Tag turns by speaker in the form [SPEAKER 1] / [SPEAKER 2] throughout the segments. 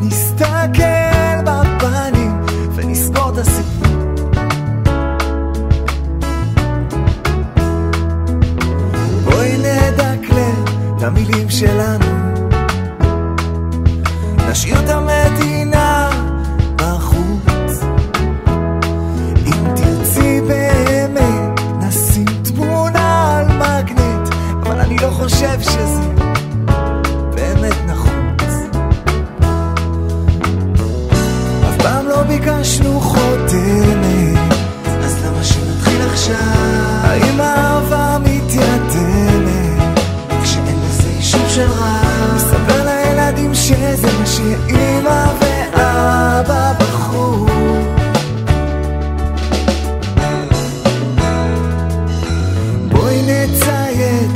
[SPEAKER 1] נסתכל בפנים ונסגור את הסיפור. בואי נדקלם את המילים שלנו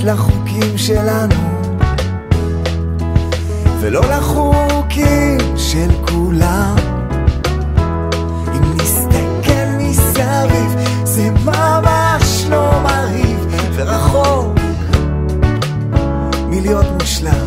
[SPEAKER 1] לחוקים שלנו ולא לחוקים של כולם. אם נסתכל מסביב זה ממש לא מרהיב ורחוק מלהיות מושלם.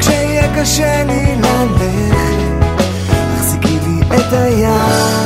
[SPEAKER 1] כשיהיה קשה לי ללכת תחזיקי לי את היד.